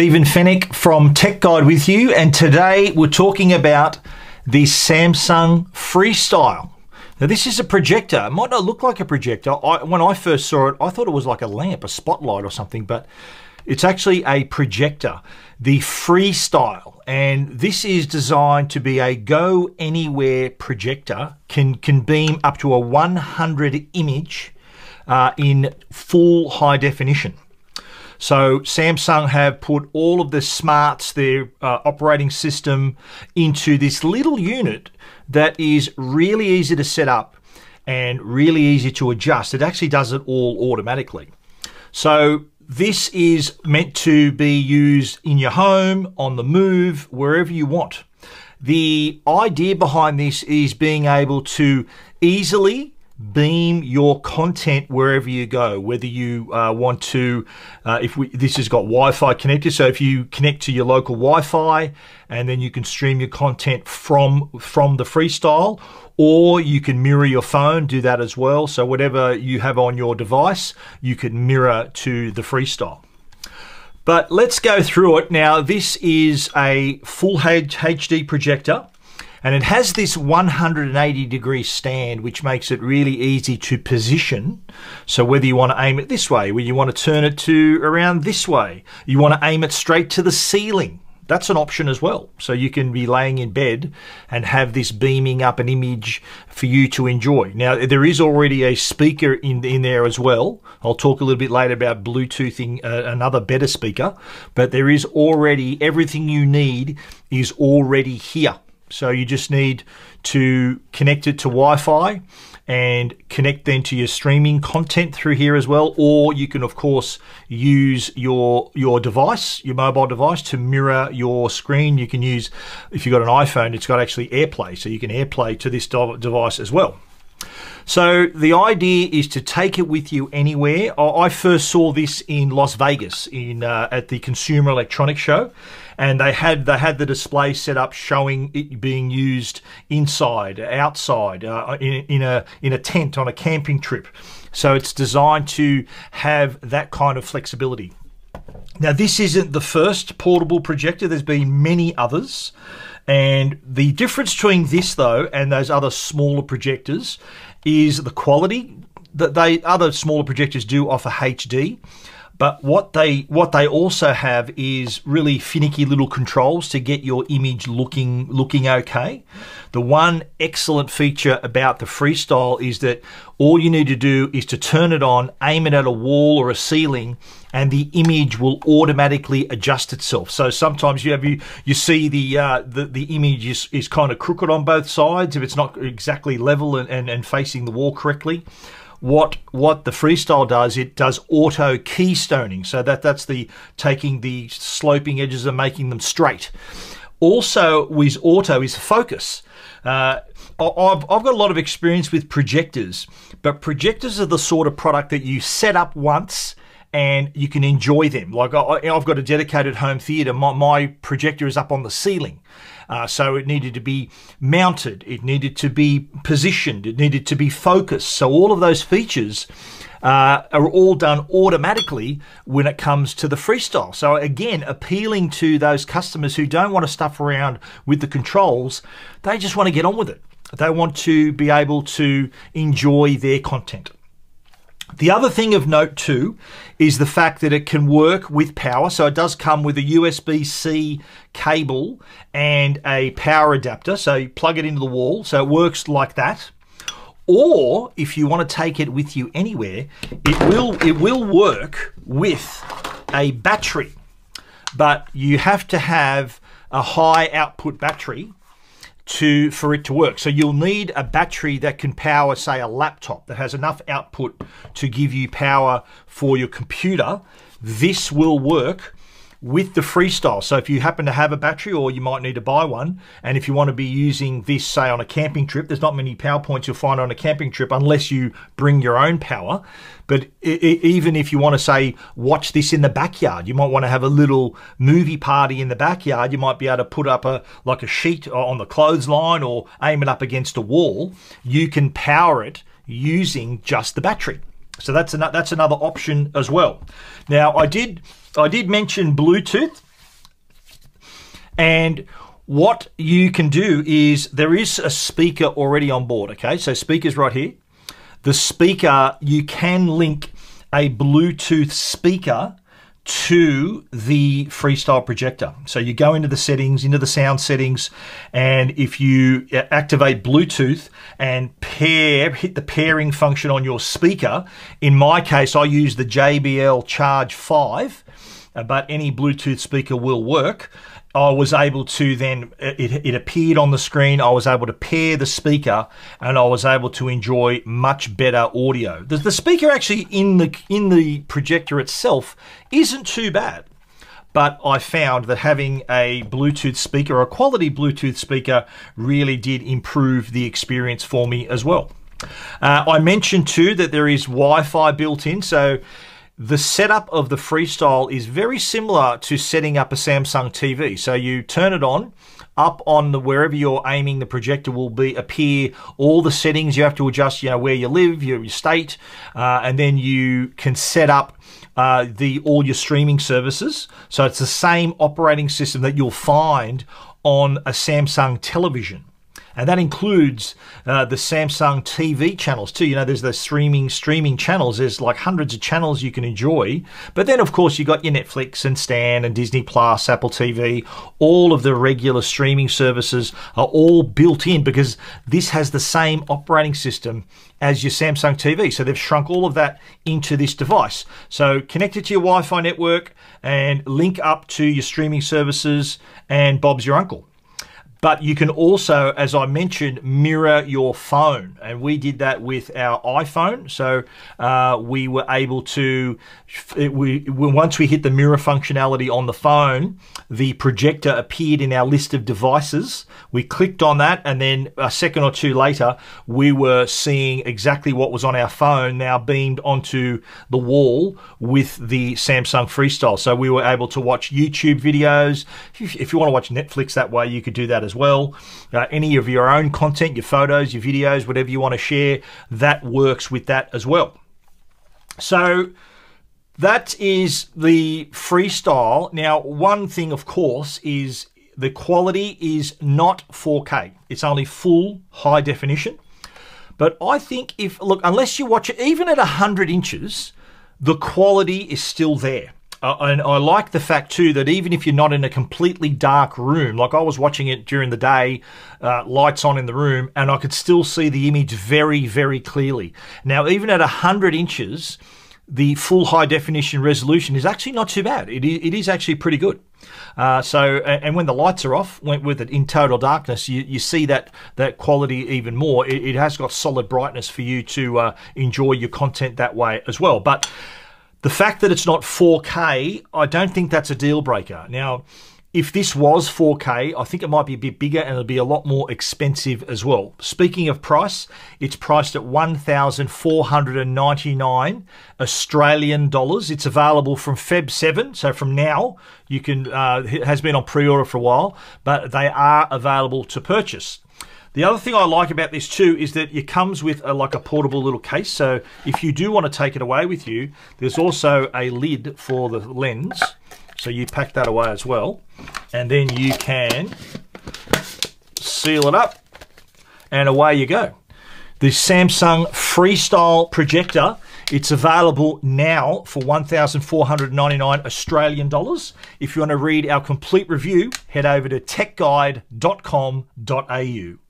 Stephen Fenech from Tech Guide with you, and today we're talking about the Samsung Freestyle. Now, this is a projector. It might not look like a projector. I, when I first saw it, I thought it was like a lamp, a spotlight or something, but it's actually a projector, the Freestyle. And this is designed to be a go anywhere projector, can, can beam up to a 100 image uh, in full high definition. So Samsung have put all of the smarts, their uh, operating system, into this little unit that is really easy to set up and really easy to adjust. It actually does it all automatically. So this is meant to be used in your home, on the move, wherever you want. The idea behind this is being able to easily beam your content wherever you go. Whether you uh, want to, uh, if we, this has got Wi-Fi connected, so if you connect to your local Wi-Fi, and then you can stream your content from from the Freestyle, or you can mirror your phone, do that as well. So whatever you have on your device, you can mirror to the Freestyle. But let's go through it now. This is a full HD projector and it has this 180 degree stand which makes it really easy to position so whether you want to aim it this way whether you want to turn it to around this way you want to aim it straight to the ceiling that's an option as well. So you can be laying in bed and have this beaming up an image for you to enjoy. Now there is already a speaker in in there as well. I'll talk a little bit later about Bluetoothing uh, another better speaker, but there is already everything you need is already here. So you just need to connect it to Wi-Fi and connect then to your streaming content through here as well. Or you can of course use your your device, your mobile device to mirror your screen. You can use, if you've got an iPhone, it's got actually AirPlay. So you can AirPlay to this device as well. So the idea is to take it with you anywhere. I first saw this in Las Vegas in uh, at the Consumer Electronics Show, and they had they had the display set up showing it being used inside, outside, uh, in, in a in a tent on a camping trip. So it's designed to have that kind of flexibility. Now this isn't the first portable projector. There's been many others. And the difference between this, though, and those other smaller projectors is the quality. That they other smaller projectors do offer HD, but what they what they also have is really finicky little controls to get your image looking looking okay. The one excellent feature about the Freestyle is that all you need to do is to turn it on, aim it at a wall or a ceiling, and the image will automatically adjust itself. So sometimes you have you you see the uh, the the image is, is kind of crooked on both sides if it's not exactly level and, and, and facing the wall correctly. What what the freestyle does, it does auto keystoning. So that that's the taking the sloping edges and making them straight. Also, with auto is focus. Uh, I've, I've got a lot of experience with projectors, but projectors are the sort of product that you set up once and you can enjoy them. Like I, have got a dedicated home theater. My, my, projector is up on the ceiling. Uh, so it needed to be mounted. It needed to be positioned. It needed to be focused. So all of those features uh, are all done automatically when it comes to the freestyle. So again, appealing to those customers who don't want to stuff around with the controls. They just want to get on with it. They want to be able to enjoy their content. The other thing of note too is the fact that it can work with power. So it does come with a USB-C cable and a power adapter. So you plug it into the wall. So it works like that. Or if you want to take it with you anywhere, it will it will work with a battery. But you have to have a high output battery to for it to work. So you'll need a battery that can power, say, a laptop that has enough output to give you power for your computer. This will work with the freestyle. So if you happen to have a battery or you might need to buy one, and if you want to be using this, say on a camping trip, there's not many power points you'll find on a camping trip unless you bring your own power. But even if you want to say, watch this in the backyard, you might want to have a little movie party in the backyard. You might be able to put up a like a sheet uh, on the clothesline or aim it up against a wall. You can power it using just the battery. So that's an, that's another option as well. Now I did I did mention Bluetooth, and what you can do is there is a speaker already on board. Okay, so speakers right here. The speaker you can link a Bluetooth speaker to the freestyle projector. So you go into the settings, into the sound settings, and if you activate Bluetooth and pair, hit the pairing function on your speaker, in my case, I use the JBL Charge 5, uh, but any Bluetooth speaker will work. I was able to then, it, it appeared on the screen, I was able to pair the speaker and I was able to enjoy much better audio. The, the speaker actually in the, in the projector itself isn't too bad but I found that having a Bluetooth speaker, a quality Bluetooth speaker, really did improve the experience for me as well. Uh, I mentioned too that there is Wi Fi built in, so the setup of the Freestyle is very similar to setting up a Samsung TV. So you turn it on, up on the wherever you're aiming the projector will be appear all the settings. You have to adjust you know where you live your, your state uh, and then you can set up uh, the all your streaming services. So it's the same operating system that you'll find on a Samsung television and that includes uh, the Samsung TV channels too. You know, there's the streaming streaming channels. There's like hundreds of channels you can enjoy. But then, of course, you got your Netflix and Stan and Disney Plus, Apple TV. All of the regular streaming services are all built in because this has the same operating system as your Samsung TV. So they've shrunk all of that into this device. So connect it to your Wi-Fi network and link up to your streaming services. And Bob's your uncle. But you can also, as I mentioned, mirror your phone. And we did that with our iPhone. So uh, we were able to, it, we, once we hit the mirror functionality on the phone, the projector appeared in our list of devices. We clicked on that, and then a second or two later, we were seeing exactly what was on our phone now beamed onto the wall with the Samsung Freestyle. So we were able to watch YouTube videos. If you want to watch Netflix that way, you could do that as well. Uh, any of your own content, your photos, your videos, whatever you want to share, that works with that as well. So that is the freestyle. Now, one thing, of course, is the quality is not 4K. It's only full high definition. But I think if, look, unless you watch it even at 100 inches, the quality is still there. Uh, and I like the fact too that even if you're not in a completely dark room, like I was watching it during the day, uh, lights on in the room, and I could still see the image very, very clearly. Now, even at 100 inches, the full high definition resolution is actually not too bad. It is, it is actually pretty good. Uh, so, and when the lights are off, went with it in total darkness, you, you see that that quality even more. It, it has got solid brightness for you to uh, enjoy your content that way as well. But the fact that it's not 4K, I don't think that's a deal breaker. Now, if this was 4K, I think it might be a bit bigger and it'll be a lot more expensive as well. Speaking of price, it's priced at 1,499 Australian dollars. It's available from Feb 7, so from now you can. Uh, it has been on pre-order for a while, but they are available to purchase. The other thing I like about this too is that it comes with a, like a portable little case. So if you do want to take it away with you, there's also a lid for the lens. So you pack that away as well. And then you can seal it up and away you go. The Samsung Freestyle projector it's available now for 1,499 Australian dollars. If you want to read our complete review, head over to techguide.com.au.